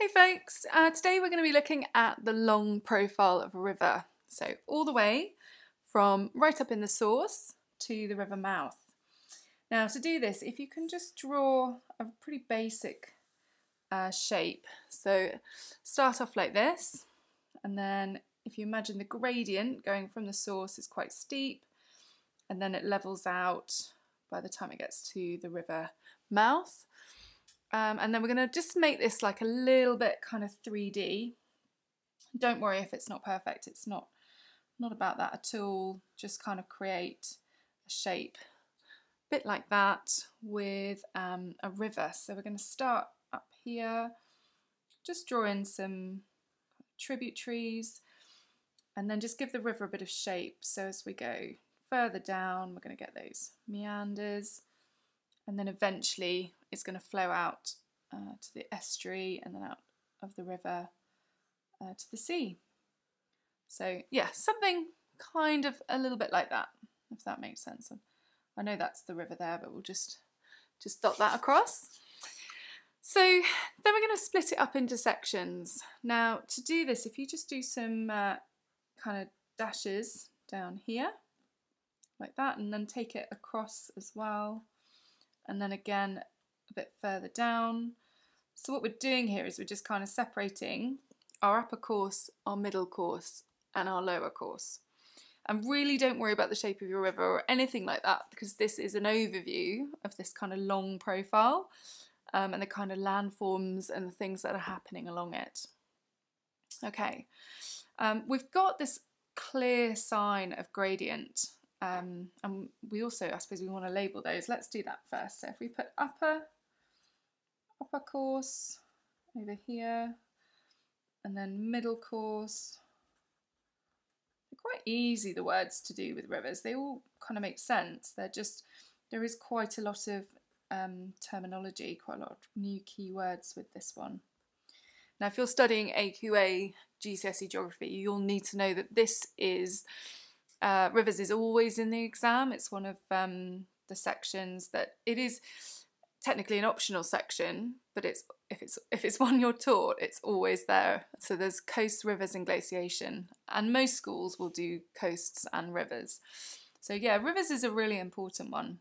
Hey folks, uh, today we're going to be looking at the long profile of a river. So all the way from right up in the source to the river mouth. Now to do this, if you can just draw a pretty basic uh, shape. So start off like this and then if you imagine the gradient going from the source is quite steep and then it levels out by the time it gets to the river mouth. Um, and then we're going to just make this like a little bit kind of 3D. Don't worry if it's not perfect. It's not, not about that at all. Just kind of create a shape. A bit like that with um, a river. So we're going to start up here. Just draw in some tributaries and then just give the river a bit of shape. So as we go further down, we're going to get those meanders and then eventually it's going to flow out uh, to the estuary and then out of the river uh, to the sea. So yeah, something kind of a little bit like that, if that makes sense. I know that's the river there, but we'll just just dot that across. So then we're going to split it up into sections. Now to do this, if you just do some uh, kind of dashes down here, like that, and then take it across as well and then again a bit further down. So what we're doing here is we're just kind of separating our upper course, our middle course and our lower course. And really don't worry about the shape of your river or anything like that because this is an overview of this kind of long profile um, and the kind of landforms and the things that are happening along it. Okay, um, we've got this clear sign of gradient um, and we also, I suppose we want to label those. Let's do that first. So if we put upper, upper course over here, and then middle course, they're quite easy, the words to do with rivers. They all kind of make sense. They're just, there is quite a lot of um, terminology, quite a lot of new keywords with this one. Now, if you're studying AQA GCSE geography, you'll need to know that this is uh, rivers is always in the exam. It's one of um, the sections that it is technically an optional section, but it's if it's if it's one you're taught, it's always there. So there's coast, rivers, and glaciation, and most schools will do coasts and rivers. So yeah, rivers is a really important one.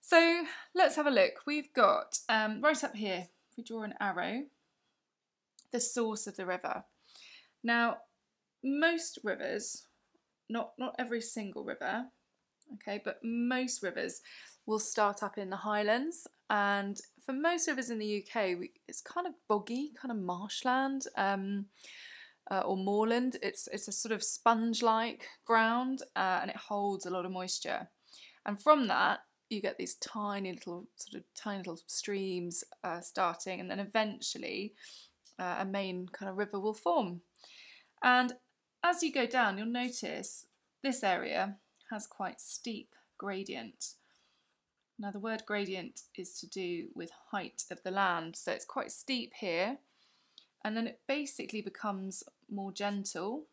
So let's have a look. We've got um, right up here. If we draw an arrow, the source of the river. Now, most rivers not not every single river, okay, but most rivers will start up in the highlands. And for most rivers in the UK, we, it's kind of boggy, kind of marshland um, uh, or moorland. It's it's a sort of sponge-like ground, uh, and it holds a lot of moisture. And from that, you get these tiny little sort of tiny little streams uh, starting, and then eventually uh, a main kind of river will form. And as you go down, you'll notice this area has quite steep gradient. Now the word gradient is to do with height of the land, so it's quite steep here, and then it basically becomes more gentle,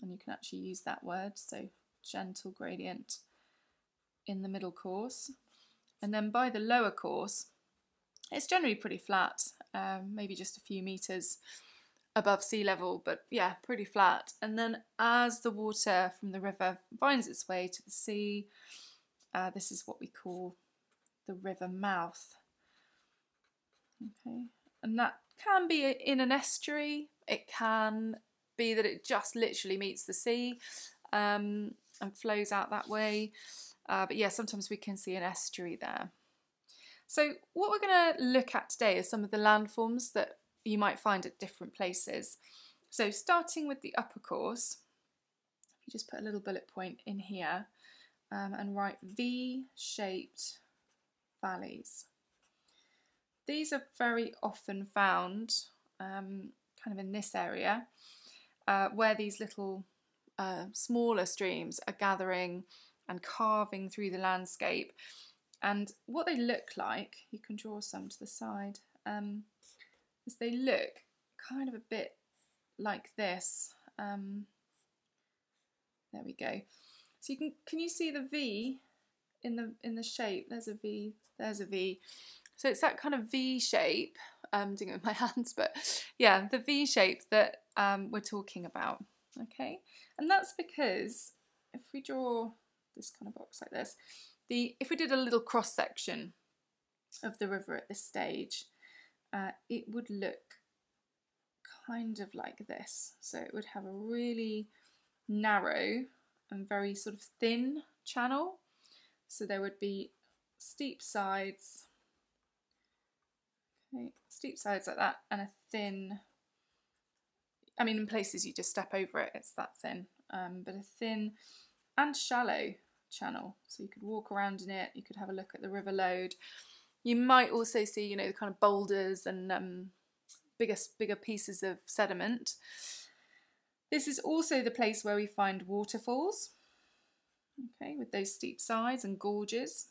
and you can actually use that word, so gentle gradient in the middle course. And then by the lower course, it's generally pretty flat, um, maybe just a few metres above sea level, but yeah, pretty flat. And then as the water from the river finds its way to the sea, uh, this is what we call the river mouth. Okay, and that can be in an estuary, it can be that it just literally meets the sea um, and flows out that way. Uh, but yeah, sometimes we can see an estuary there. So what we're going to look at today is some of the landforms that you might find at different places. So starting with the upper course, if you just put a little bullet point in here um, and write V-shaped valleys. These are very often found um, kind of in this area uh, where these little uh, smaller streams are gathering and carving through the landscape. And what they look like, you can draw some to the side. Um, is they look kind of a bit like this. Um, there we go. So you can can you see the V in the in the shape? There's a V. There's a V. So it's that kind of V shape. I'm doing it with my hands, but yeah, the V shape that um, we're talking about. Okay, and that's because if we draw this kind of box like this, the if we did a little cross section of the river at this stage, uh, it would look kind of like this. So it would have a really narrow and very sort of thin channel. So there would be steep sides, okay, steep sides like that, and a thin, I mean in places you just step over it, it's that thin, um, but a thin and shallow channel. So you could walk around in it, you could have a look at the river load. You might also see, you know, the kind of boulders and um, bigger, bigger pieces of sediment. This is also the place where we find waterfalls, okay, with those steep sides and gorges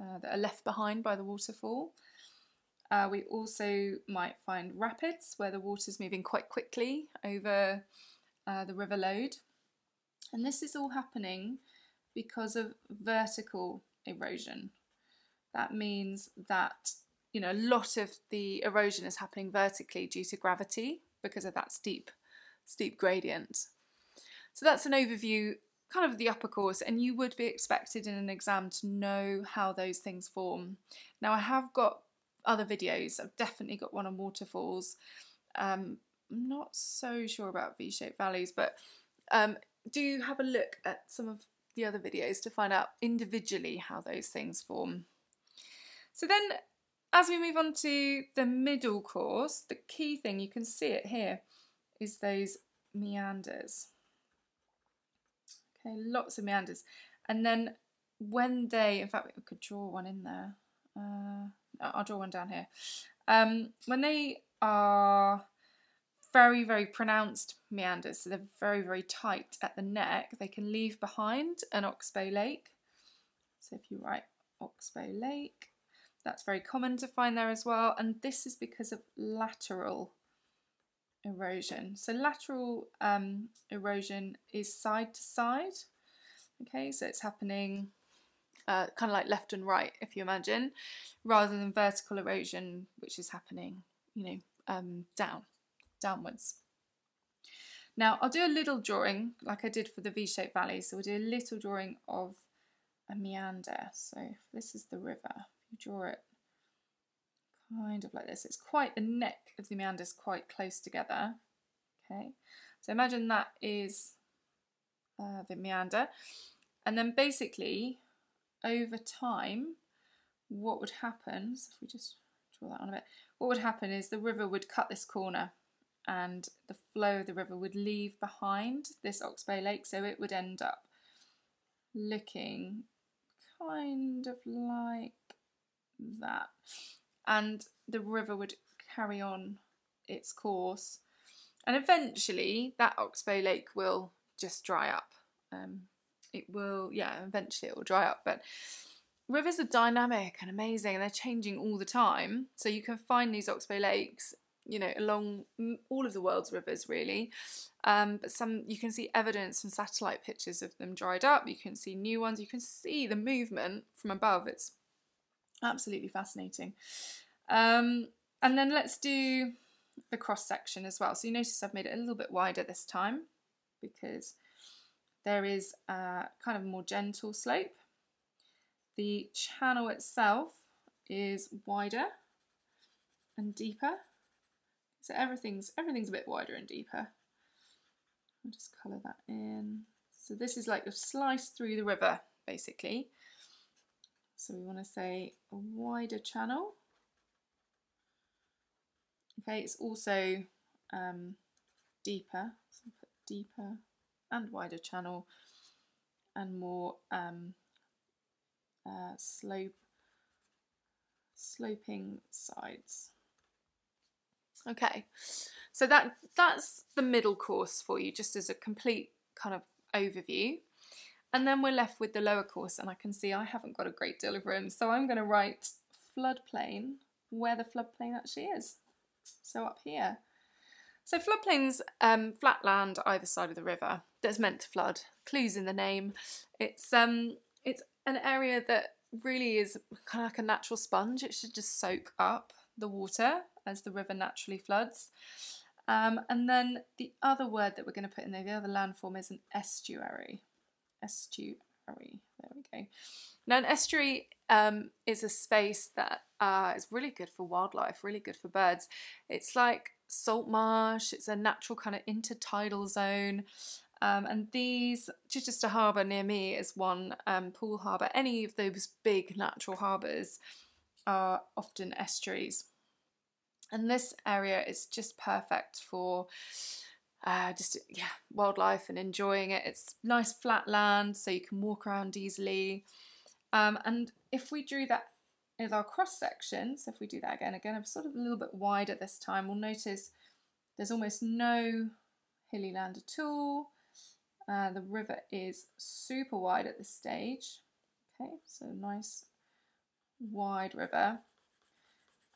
uh, that are left behind by the waterfall. Uh, we also might find rapids where the water's moving quite quickly over uh, the river load. And this is all happening because of vertical erosion. That means that you know a lot of the erosion is happening vertically due to gravity because of that steep steep gradient. So that's an overview kind of the upper course and you would be expected in an exam to know how those things form. Now I have got other videos, I've definitely got one on waterfalls. Um, I'm not so sure about V-shaped valleys but um, do have a look at some of the other videos to find out individually how those things form. So then as we move on to the middle course, the key thing, you can see it here, is those meanders. Okay, lots of meanders. And then when they, in fact, we could draw one in there. Uh, I'll draw one down here. Um, when they are very, very pronounced meanders, so they're very, very tight at the neck, they can leave behind an oxbow lake. So if you write oxbow lake, that's very common to find there as well. And this is because of lateral erosion. So lateral um, erosion is side to side. Okay, so it's happening uh, kind of like left and right, if you imagine, rather than vertical erosion, which is happening, you know, um, down, downwards. Now I'll do a little drawing like I did for the V-shaped valley. So we'll do a little drawing of a meander. So this is the river. You draw it kind of like this. It's quite, the neck of the meander is quite close together. Okay, so imagine that is uh, the meander. And then basically, over time, what would happen, so if we just draw that on a bit, what would happen is the river would cut this corner and the flow of the river would leave behind this Oxbow Lake, so it would end up looking kind of like that and the river would carry on its course. And eventually, that Oxbow Lake will just dry up. Um, it will, yeah, eventually it will dry up. But rivers are dynamic and amazing, and they're changing all the time. So you can find these Oxbow Lakes, you know, along all of the world's rivers, really. Um, but some you can see evidence from satellite pictures of them dried up. You can see new ones. You can see the movement from above. It's Absolutely fascinating. Um, and then let's do the cross section as well. So you notice I've made it a little bit wider this time because there is a kind of more gentle slope. The channel itself is wider and deeper. So everything's everything's a bit wider and deeper. I'll just colour that in. So this is like a slice through the river, basically. So we want to say a wider channel. Okay, it's also um, deeper, so put deeper and wider channel and more um, uh, slope, sloping sides. Okay, so that that's the middle course for you, just as a complete kind of overview. And then we're left with the lower course and I can see I haven't got a great deal of room. So I'm going to write floodplain where the floodplain actually is. So up here. So floodplains, um, flat land either side of the river that's meant to flood. Clues in the name. It's um, it's an area that really is kind of like a natural sponge. It should just soak up the water as the river naturally floods. Um, and then the other word that we're going to put in there, the other landform is an estuary. Estuary. There we go. Now, an estuary um, is a space that uh, is really good for wildlife, really good for birds. It's like salt marsh, it's a natural kind of intertidal zone. Um, and these, Chichester Harbour near me is one, um, Poole Harbour, any of those big natural harbours are often estuaries. And this area is just perfect for uh, just yeah wildlife and enjoying it. It's nice flat land, so you can walk around easily. Um, and if we drew that with our cross section, so if we do that again, again, I'm sort of a little bit wider this time, we'll notice there's almost no hilly land at all. Uh, the river is super wide at this stage. Okay, so nice wide river.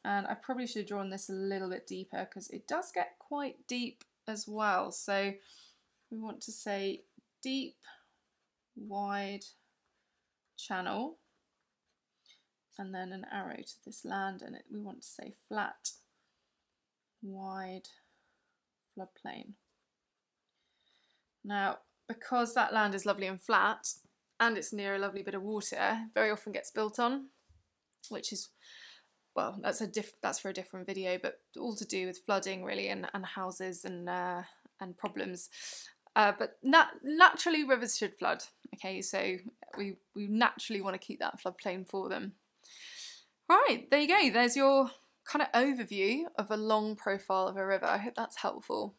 And I probably should have drawn this a little bit deeper because it does get quite deep as well. So we want to say deep, wide channel and then an arrow to this land and it, we want to say flat, wide floodplain. Now, because that land is lovely and flat and it's near a lovely bit of water, very often gets built on, which is well, that's a diff that's for a different video, but all to do with flooding really and, and houses and uh, and problems. Uh, but nat naturally rivers should flood. Okay, so we we naturally want to keep that floodplain for them. Right, there you go. There's your kind of overview of a long profile of a river. I hope that's helpful.